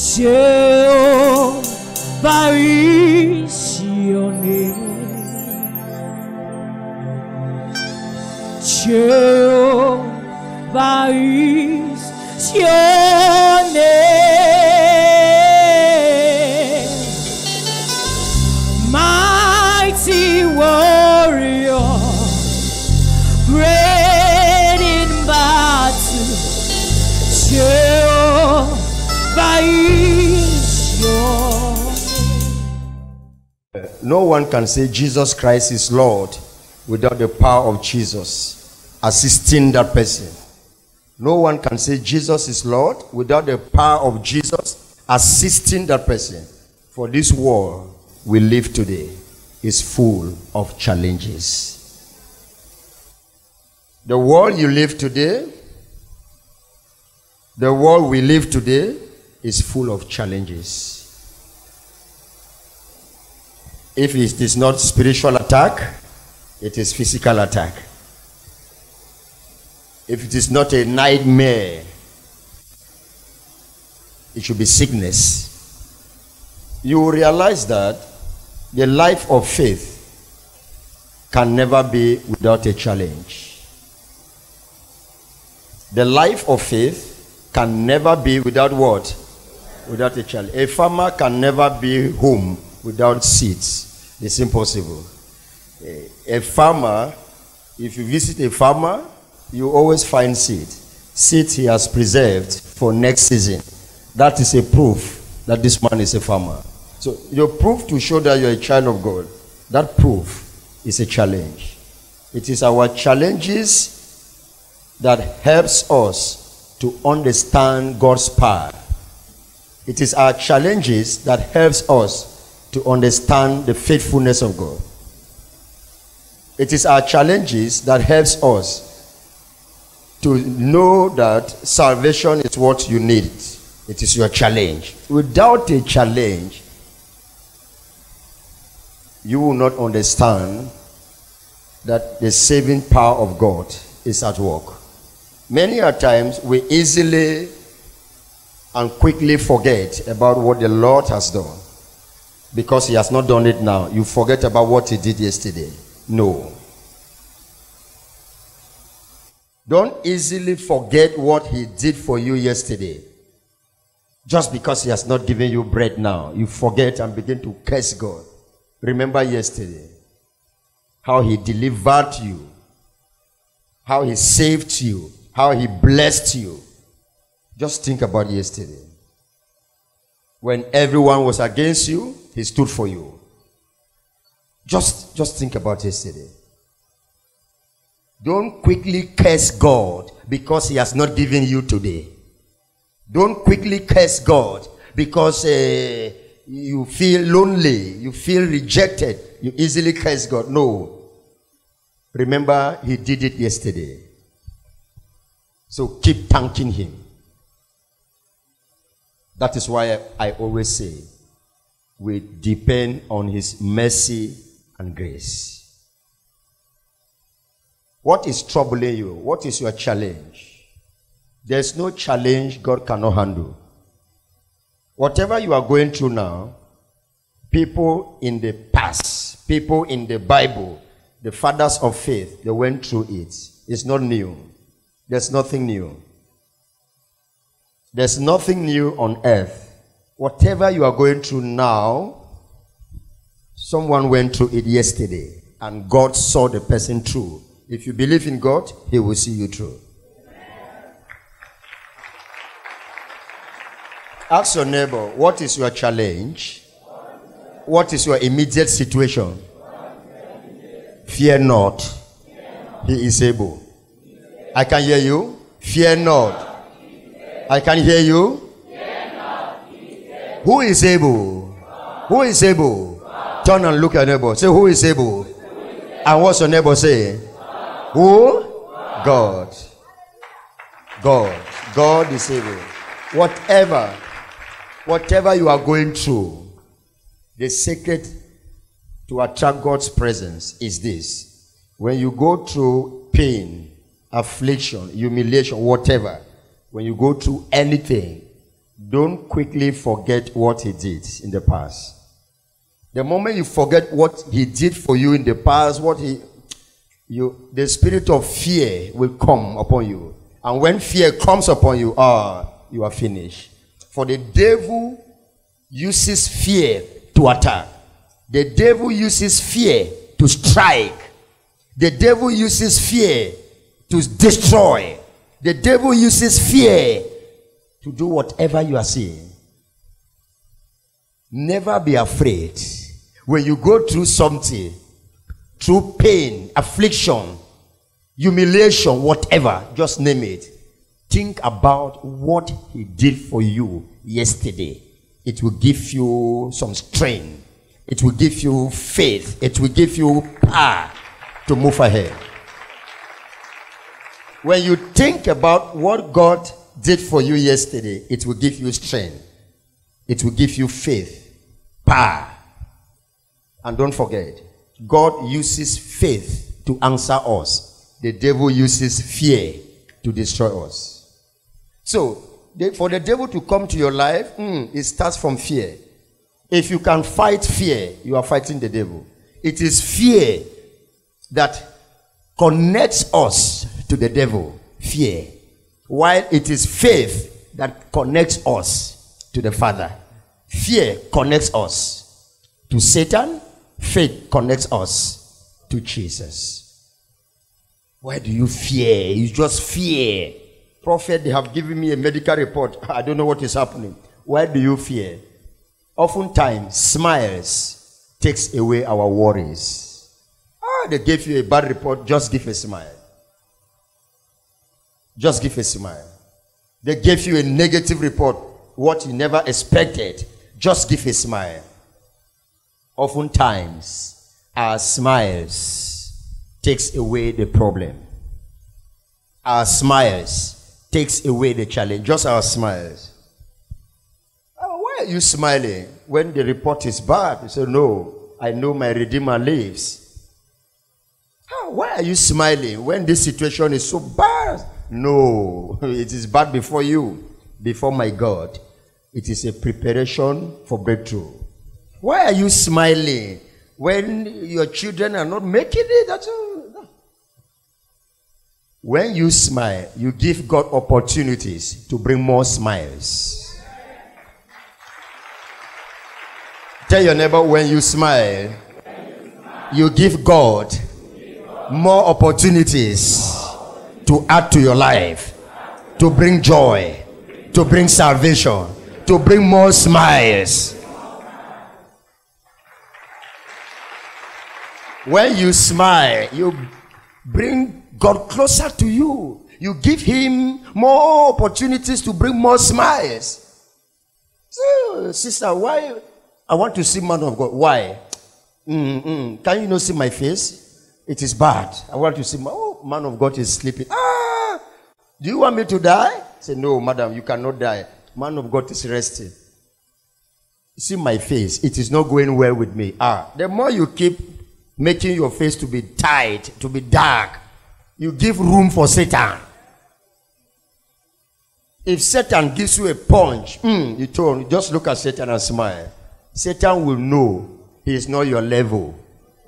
Jehovah is your name. Jehovah one can say Jesus Christ is Lord without the power of Jesus assisting that person. No one can say Jesus is Lord without the power of Jesus assisting that person. For this world we live today is full of challenges. The world you live today, the world we live today is full of challenges. If it is not spiritual attack, it is physical attack. If it is not a nightmare, it should be sickness. You will realize that the life of faith can never be without a challenge. The life of faith can never be without what? Without a challenge. A farmer can never be home without seeds. It's impossible. A- A farmer, if you visit a farmer, you always find seed. Seed he has preserved for next season. That is a proof that this man is a farmer. So your proof to show that you're a child of God, that proof is a challenge. It is our challenges that helps us to understand God's power. It is our challenges that helps us to understand the faithfulness of God. It is our challenges that helps us to know that salvation is what you need. It is your challenge. Without a challenge, you will not understand that the saving power of God is at work. Many a times we easily and quickly forget about what the Lord has done because He has not done it now. You forget about what He did yesterday. No. Don't easily forget what He did for you yesterday. Just because He has not given you bread now, you forget and begin to curse God. Remember yesterday how He delivered you, how He saved you, how He blessed you. Just think about yesterday. When everyone was against you, He stood for you. Just, just think about yesterday. Don't quickly curse God because He has not given you today. Don't quickly curse God because uh, you feel lonely, you feel rejected. You easily curse God. No. Remember, He did it yesterday. So keep thanking Him. That is why I, I always say we depend on His mercy and grace. What is troubling you? What is your challenge? There's no challenge God cannot handle. Whatever you are going through now, people in the past, people in the Bible, the fathers of faith, they went through it. It's not new. There's nothing new. There's nothing new on earth. Whatever you are going through now, someone went through it yesterday and God saw the person through. If you believe in God, He will see you through. Ask your neighbor, what is your challenge? What is your immediate situation? Fear not. He is able. I can hear you. Fear not. I can hear you. Who is able? Who is able? Turn and look at your neighbor. Say, Who is able? And what's your neighbor say? Who? God. God. God is able. Whatever, whatever you are going through, the secret to attract God's presence is this. When you go through pain, affliction, humiliation, whatever, when you go through anything, don't quickly forget what he did in the past. The moment you forget what he did for you in the past, what he you the spirit of fear will come upon you. And when fear comes upon you, ah, you are finished. For the devil uses fear to attack. The devil uses fear to strike. The devil uses fear to destroy. The devil uses fear to do whatever you are saying. Never be afraid. When you go through something, through pain, affliction, humiliation, whatever, just name it. Think about what he did for you yesterday. It will give you some strength. It will give you faith. It will give you power to move ahead. When you think about what God did for you yesterday, it will give you strength. It will give you faith, power. And don't forget, God uses faith to answer us. The devil uses fear to destroy us. So, for the devil to come to your life, mm, it starts from fear. If you can fight fear, you are fighting the devil. It is fear that connects us to the devil. Fear. While it is faith that connects us to the Father. Fear connects us to Satan Faith connects us to Jesus. Why do you fear? You just fear. Prophet, they have given me a medical report. I don't know what is happening. Why do you fear? Oftentimes, smiles takes away our worries. Ah, they gave you a bad report, just give a smile. Just give a smile. They gave you a negative report, what you never expected. Just give a smile. Oftentimes, our smiles takes away the problem. Our smiles takes away the challenge. Just our smiles. Oh, why are you smiling when the report is bad? You say, No, I know my Redeemer lives. Oh, why are you smiling when this situation is so bad? No, it is bad before you, before my God. It is a preparation for breakthrough. Why are you smiling when your children are not making it? That's all. When you smile, you give God opportunities to bring more smiles. Tell your neighbor when you smile, you give God more opportunities to add to your life, to bring joy, to bring salvation, to bring more smiles. When you smile, you bring God closer to you. You give Him more opportunities to bring more smiles. So, sister, why? I want to see man of God. Why? Mm-mm. Can you not see my face? It is bad. I want to see. Oh, man of God is sleeping. Ah, do you want me to die? say no, madam, you cannot die. Man of God is resting. See my face. It is not going well with me. Ah, the more you keep making your face to be tight, to be dark. You give room for Satan. If Satan gives you a punch, mm, you told, just look at Satan and smile. Satan will know he is not your level.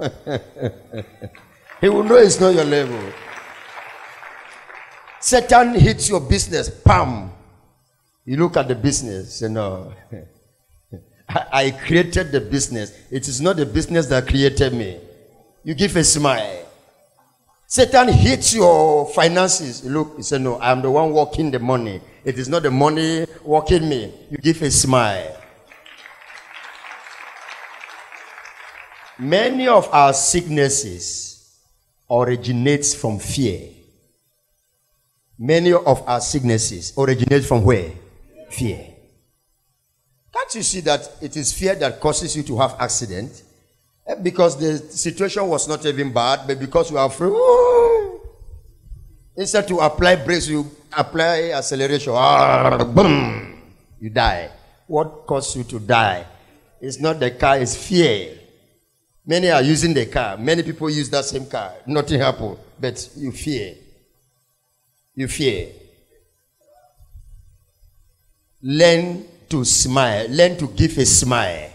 he will know it's not your level. Satan hits your business, pam. You look at the business, you know. I created the business. It is not the business that created me you give a smile. Satan hits your finances. Look, you say, No, I'm the one working the money. It is not the money working me. You give a smile. Many of our sicknesses originates from fear. Many of our sicknesses originate from where? Fear. Can't you see that it is fear that causes you to have accident? Eh, because the situation was not even bad, but because you are afraid, instead to apply brakes, you apply acceleration. Boom, you die. What caused you to die? It's not the car, it's fear. Many are using the car. Many people use that same car. Nothing happened, but you fear. You fear. learn to smile, learn to give a smile.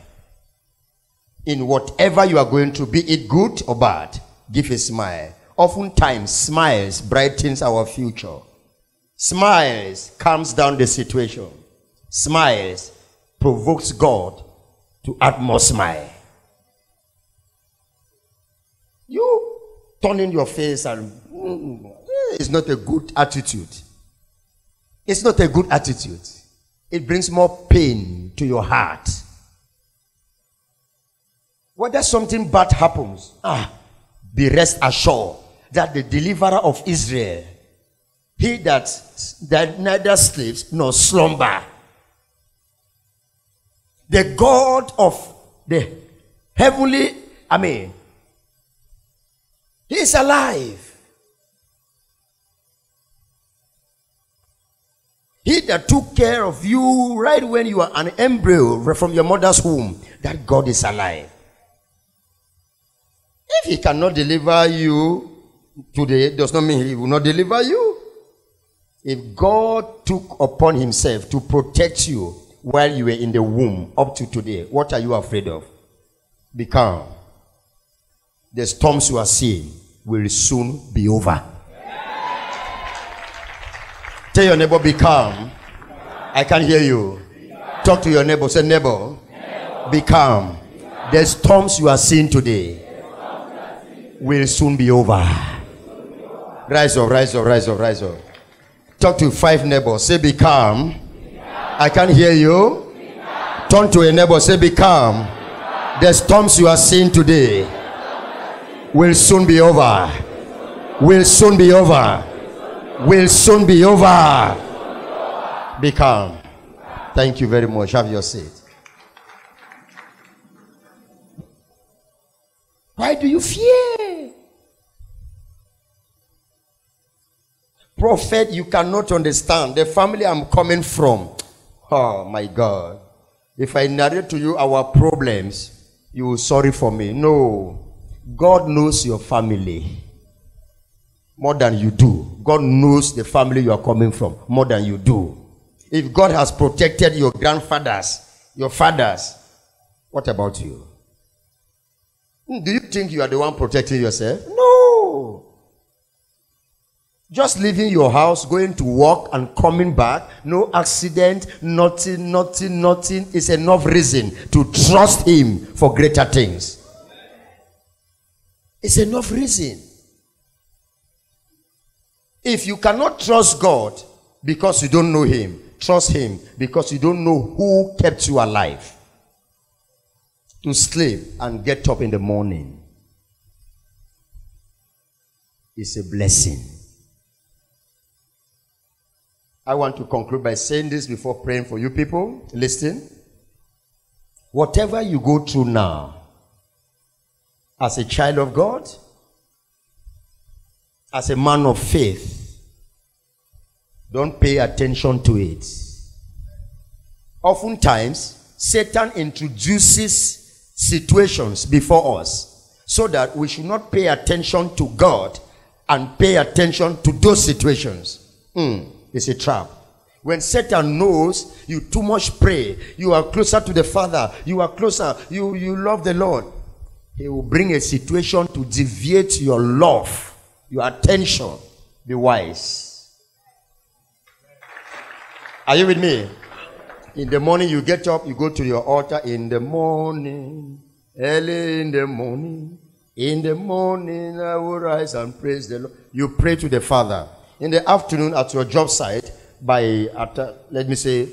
In whatever you are going to, be it good or bad, give a smile. Oftentimes, smiles brightens our future. Smiles calms down the situation. Smiles provokes God to add more smile. You turning your face and mm, it's not a good attitude. It's not a good attitude. It brings more pain to your heart. Whether something bad happens, ah, be rest assured that the deliverer of Israel, he that, that neither sleeps nor slumber, the God of the heavenly, I mean, he is alive. He that took care of you right when you are an embryo from your mother's womb, that God is alive. If he cannot deliver you today, does not mean he will not deliver you. If God took upon himself to protect you while you were in the womb up to today, what are you afraid of? Be calm. The storms you are seeing will soon be over. Tell your neighbor, be calm. I can't hear you. Talk to your neighbor. Say, neighbor, be calm. The storms you are seeing today will soon be over. Rise up, rise up, rise up, rise up. Talk to five neighbors. Say, be calm. I can't hear you. Turn to a neighbor. Say, be calm. The storms you are seeing today will soon be over. Will soon be over. Will soon be over. Be calm. Thank you very much. Have your seat. Why do you fear? Prophet, you cannot understand the family I'm coming from. Oh my God. If I narrate to you our problems, you will sorry for me. No. God knows your family more than you do. God knows the family you are coming from more than you do. If God has protected your grandfathers, your fathers, what about you? Hmm, do you think you are the one protecting yourself? No. Just leaving your house, going to work and coming back, no accident, nothing, nothing, nothing is enough reason to trust Him for greater things. It's enough reason. If you cannot trust God because you don't know Him, trust Him because you don't know who kept you alive to sleep and get up in the morning. It's a blessing. I want to conclude by saying this before praying for you people. Listen. Whatever you go through now, as a child of God, as a man of faith, don't pay attention to it. Oftentimes, Satan introduces situations before us so that we should not pay attention to God and pay attention to those situations. Hmm, it's a trap. When Satan knows you too much pray, you are closer to the Father, you are closer, you, you love the Lord, he will bring a situation to deviate your love, your attention. Be wise. Are you with me? In the morning, you get up, you go to your altar in the morning, early in the morning. In the morning, I will rise and praise the Lord. You pray to the Father. In the afternoon, at your job site, by, uh, let me say,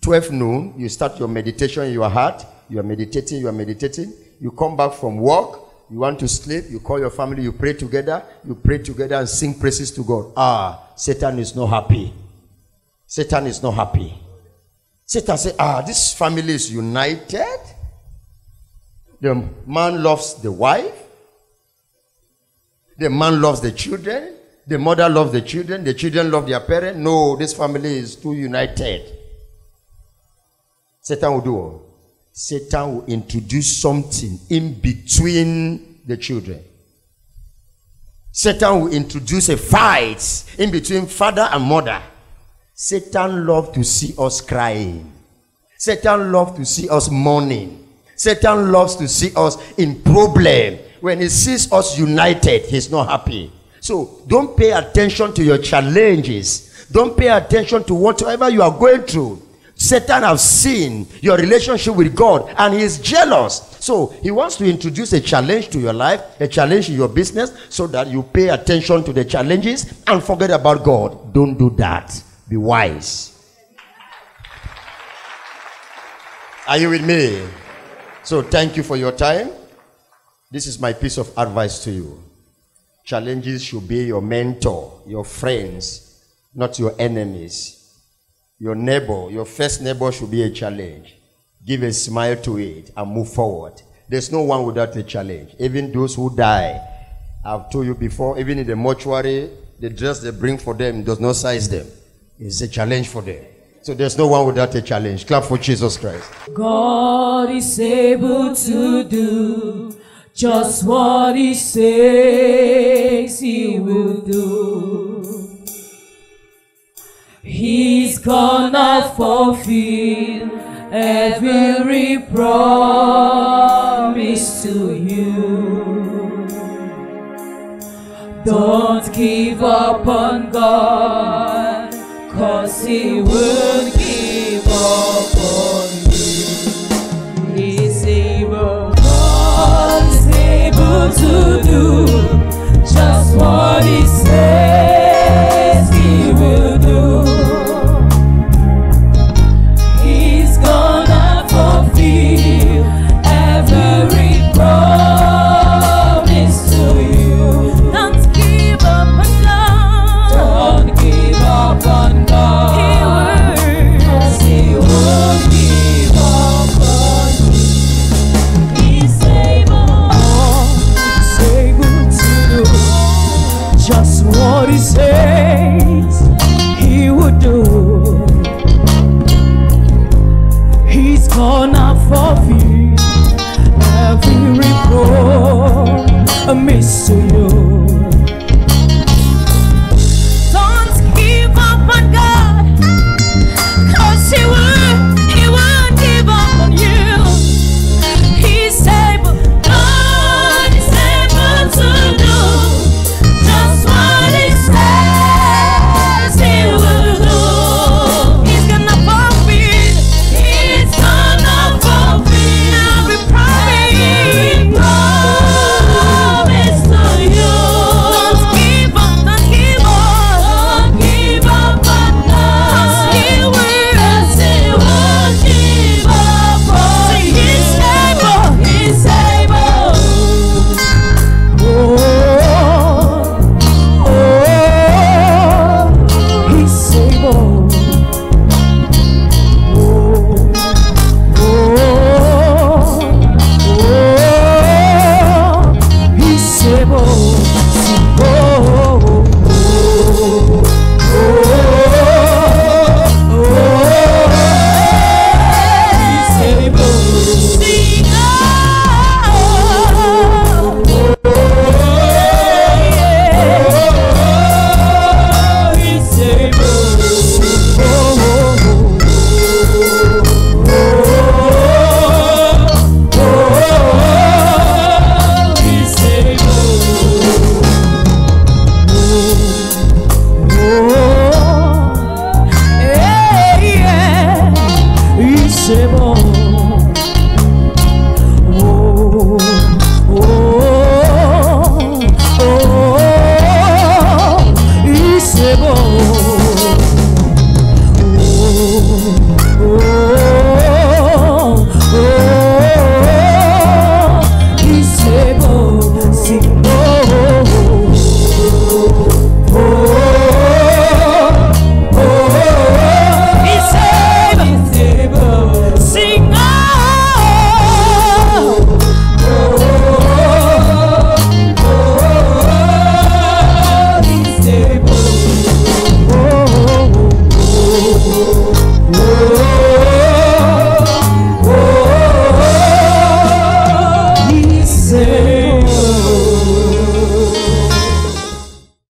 12 noon, you start your meditation in your heart. You are meditating, you are meditating. You come back from work, you want to sleep, you call your family, you pray together, you pray together and sing praises to God. Ah, Satan is not happy. Satan is not happy. Satan say, ah, this family is united. The man loves the wife. The man loves the children. The mother loves the children. The children love their parent. No, this family is too united. Satan will do what? Satan will introduce something in between the children. Satan will introduce a fight in between father and mother. Satan loves to see us crying. Satan loves to see us mourning. Satan loves to see us in problem. When he sees us united, he's not happy. So don't pay attention to your challenges. Don't pay attention to whatever you are going through. Satan has seen your relationship with God and he is jealous. So he wants to introduce a challenge to your life, a challenge in your business, so that you pay attention to the challenges and forget about God. Don't do that. Be wise. Are you with me? So thank you for your time. This is my piece of advice to you. Challenges should be your mentor, your friends, not your enemies. Your neighbor, your first neighbor should be a challenge. Give a smile to it and move forward. There's no one without a challenge. Even those who die, I've told you before, even in the mortuary, the dress they bring for them does not size them. It's a challenge for them. So there's no one without a challenge. Clap for Jesus Christ. God is able to do just what He says He will do. Gonna fulfill every promise to you. Don't give up on God, cause He won't